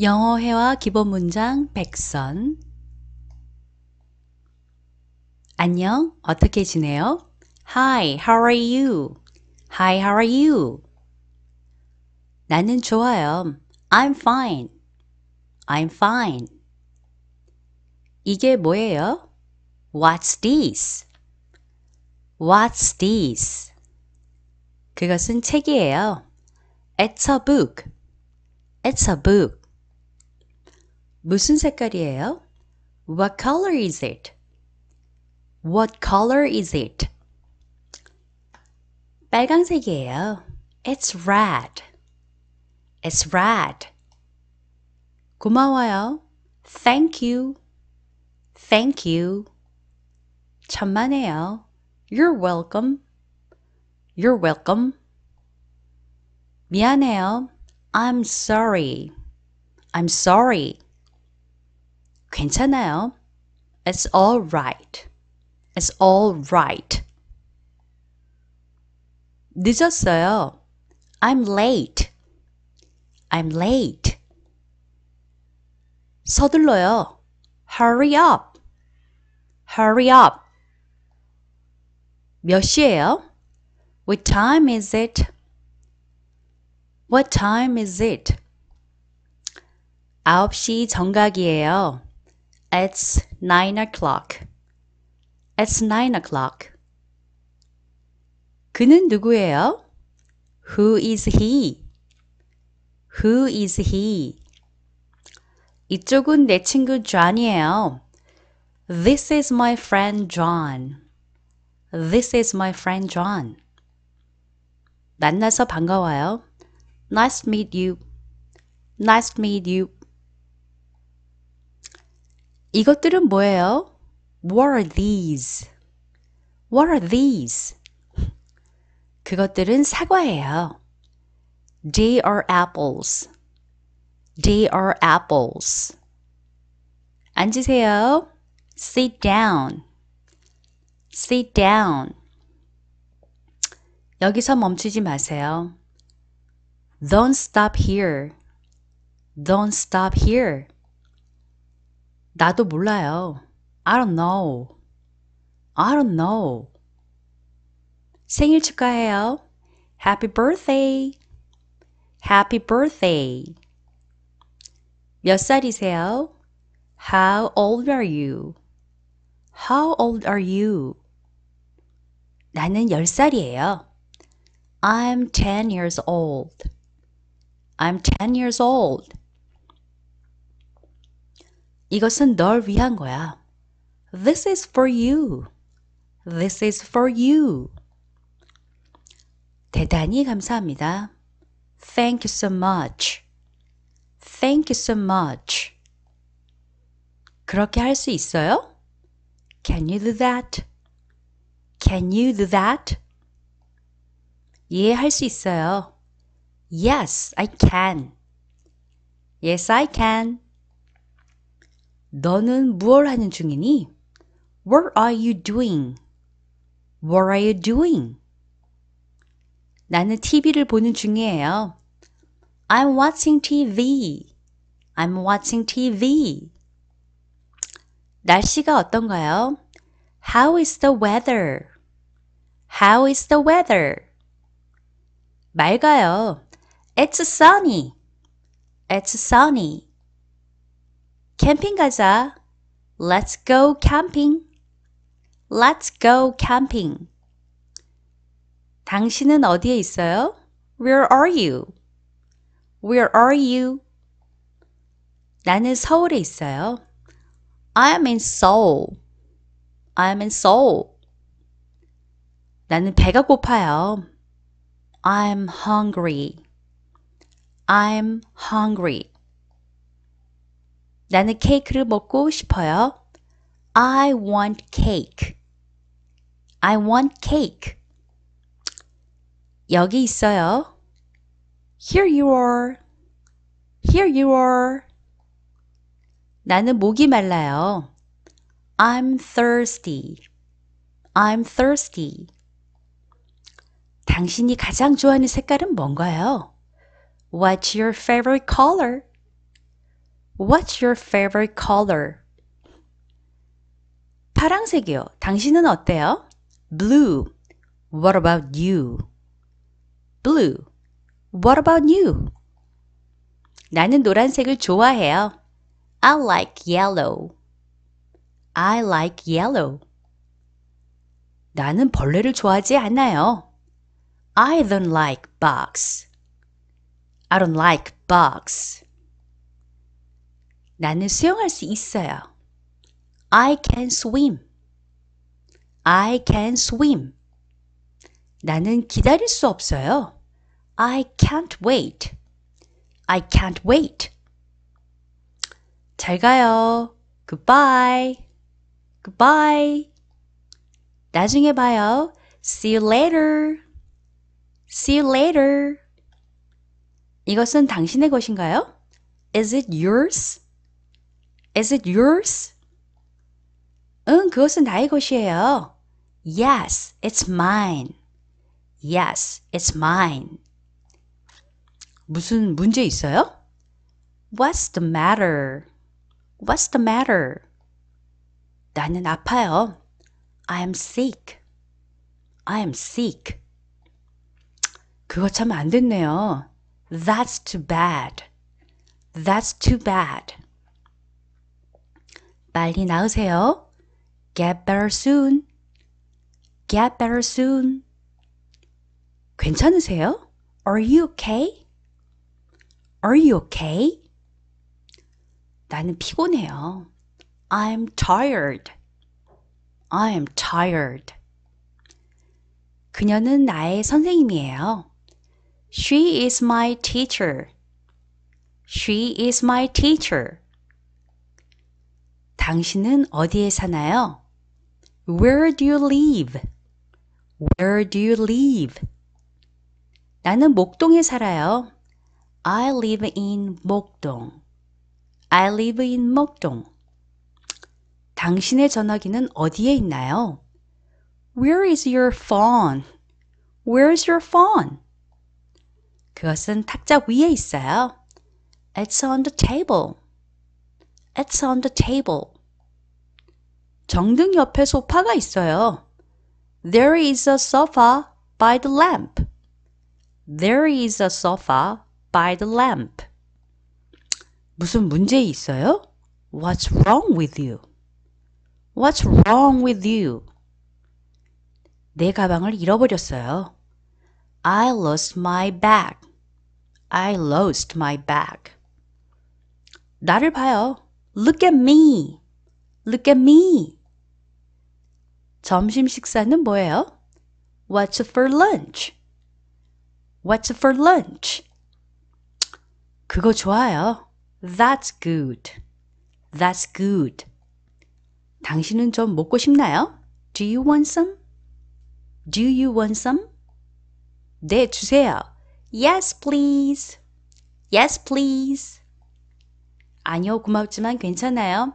영어 회화 기본 문장 백선 안녕, 어떻게 지내요? Hi, how are you? Hi, how are you? 나는 좋아요. I'm fine. I'm fine. 이게 뭐예요? What's this? What's this? 그것은 책이에요. It's a book. It's a book. 무슨 색깔이에요? What color is it? What color is it? 빨강색이에요. It's red. It's red. 고마워요. Thank you. Thank you. 천만에요. You're welcome. You're welcome. 미안해요. I'm sorry. I'm sorry. 괜찮아요. It's all right. It's all right. 늦었어요. I'm late. I'm late. 서둘러요. Hurry up. Hurry up. 몇 시예요? What time is it? What time is it? 9시 정각이에요. It's 9 o'clock. It's 9 o'clock. 그는 누구예요? Who is he? Who is he? 이쪽은 내 친구 John이에요. This is my friend John. This is my friend John. 만나서 반가워요. Nice to meet you. Nice to meet you. 이것들은 뭐예요? What are these? What are these? 그것들은 사과예요. They are apples. They are apples. 앉으세요. Sit down. Sit down. 여기서 멈추지 마세요. Don't stop here. Don't stop here. 나도 몰라요. I don't know. I don't know. 생일 축하해요. Happy birthday. Happy birthday. 몇 살이세요? How old are you? How old are you? 나는 10살이에요. I'm 10 years old. I'm 10 years old. 이것은 널 위한 거야. This is for you. This is for you. 대단히 감사합니다. Thank you so much. Thank you so much. 그렇게 할 수 있어요? Can you do that? Can you do that? 예, 할 수 있어요. Yes, I can. Yes, I can. 너는 무얼 하는 중이니? What are you doing? What are you doing? 나는 TV를 보는 중이에요. I'm watching TV. I'm watching TV. 날씨가 어떤가요? How is the weather? How is the weather? 맑아요. It's sunny. It's sunny. 캠핑 가자. Let's go camping. Let's go camping. 당신은 어디에 있어요? Where are you? Where are you? 나는 서울에 있어요. I'm in Seoul. I'm in Seoul. 나는 배가 고파요. I'm hungry. I'm hungry. 나는 케이크를 먹고 싶어요. I want cake. I want cake. 여기 있어요. Here you are. Here you are. 나는 목이 말라요. I'm thirsty. I'm thirsty. 당신이 가장 좋아하는 색깔은 뭔가요? What's your favorite color? What's your favorite color? 파랑색이요. 당신은 어때요? Blue. What about you? Blue. What about you? 나는 노란색을 좋아해요. I like yellow. I like yellow. 나는 벌레를 좋아하지 않아요. I don't like bugs. I don't like bugs. 나는 수영할 수 있어요. I can swim. I can swim. 나는 기다릴 수 없어요. I can't wait. I can't wait. 잘 가요. Goodbye. Goodbye. 나중에 봐요. See you later. See you later. 이것은 당신의 것인가요? Is it yours? Is it yours? 응, 그것은 나의 것이에요. Yes, it's mine. Yes, it's mine. 무슨 문제 있어요? What's the matter? What's the matter? 나는 아파요. I am sick. I am sick. 그거 참 안 됐네요. That's too bad. That's too bad. 빨리 나으세요. Get better soon. Get better soon. 괜찮으세요? Are you okay? Are you okay? 나는 피곤해요. I'm tired. I'm tired. 그녀는 나의 선생님이에요. She is my teacher. She is my teacher. 당신은 어디에 사나요? Where do you live? Where do you live? 나는 목동에 살아요. I live in 목동. I live in 목동. 당신의 전화기는 어디에 있나요? Where is your phone? Where's your phone? 그것은 탁자 위에 있어요. It's on the table. It's on the table. 정등 옆에 소파가 있어요. There is a sofa by the lamp. There is a sofa by the lamp. 무슨 문제 있어요? What's wrong with you? What's wrong with you? 내 가방을 잃어버렸어요. I lost my bag. I lost my bag. 나를 봐요. Look at me. Look at me. 점심 식사는 뭐예요? What's for lunch? What's for lunch? 그거 좋아요. That's good. That's good. 당신은 좀 먹고 싶나요? Do you want some? Do you want some? 네, 주세요. Yes, please. Yes, please. 아니요, 고맙지만 괜찮아요.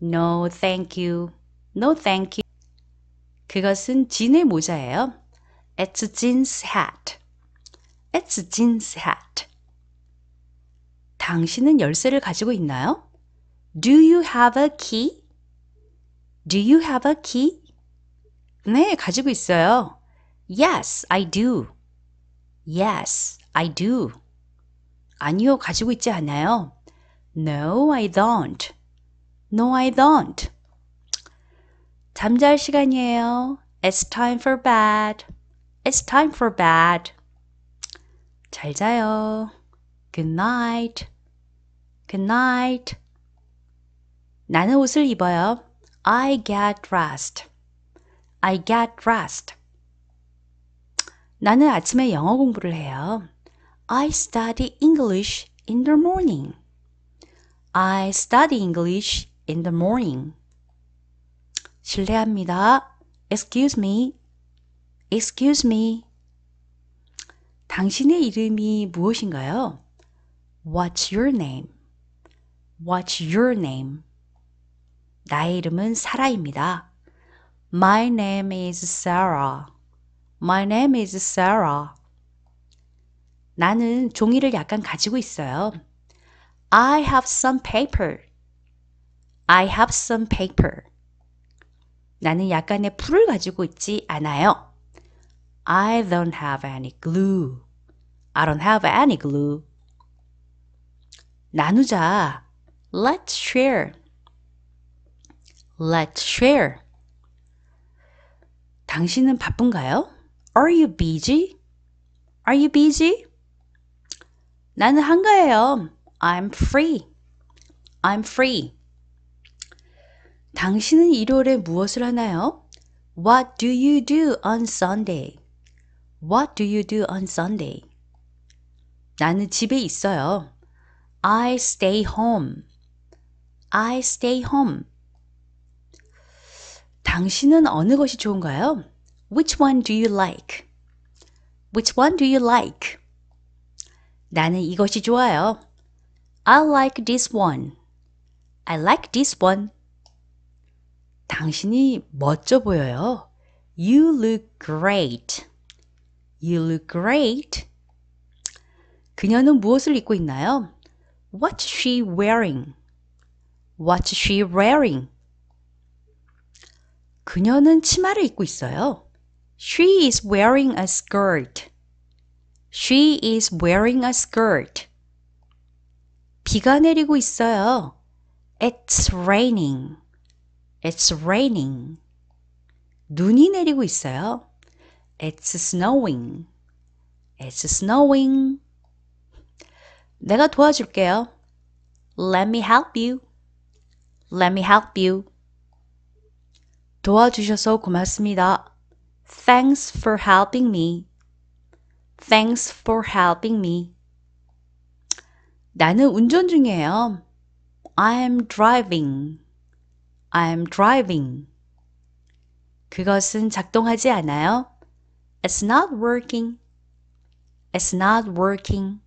No, thank you. No, thank you. 그것은 진의 모자예요. It's a jeans hat. It's a jeans hat. 당신은 열쇠를 가지고 있나요? Do you have a key? Do you have a key? 네, 가지고 있어요. Yes, I do. Yes, I do. 아니요, 가지고 있지 않아요. No, I don't. No, I don't. 잠잘 시간이에요. It's time for bed. It's time for bed. 잘 자요. Good night. Good night. 나는 옷을 입어요. I get dressed. I get dressed. 나는 아침에 영어 공부를 해요. I study English in the morning. I study English in the morning. 실례합니다. Excuse me. Excuse me. 당신의 이름이 무엇인가요? What's your name? What's your name? 나의 이름은 사라입니다. My name is Sarah. My name is Sarah. 나는 종이를 약간 가지고 있어요. I have some paper. I have some paper. 나는 약간의 풀을 가지고 있지 않아요. I don't have any glue. I don't have any glue. 나누자. Let's share. Let's share. 당신은 바쁜가요? Are you busy? Are you busy? 나는 한가해요. I'm free. I'm free. 당신은 일요일에 무엇을 하나요? What do you do on Sunday? What do you do on Sunday? 나는 집에 있어요. I stay home. I stay home. 당신은 어느 것이 좋은가요? Which one do you like? Which one do you like? 나는 이것이 좋아요. I like this one. I like this one. 당신이 멋져 보여요. You look great. You look great. 그녀는 무엇을 입고 있나요? What's she wearing? What's she wearing? 그녀는 치마를 입고 있어요. She is wearing a skirt. She is wearing a skirt. 비가 내리고 있어요. It's raining. It's raining. 눈이 내리고 있어요. It's snowing. It's snowing. 내가 도와줄게요. Let me help you. Let me help you. 도와주셔서 고맙습니다. Thanks for helping me. Thanks for helping me. 나는 운전 중이에요. I'm driving. I'm driving. 그것은 작동하지 않아요. It's not working. It's not working.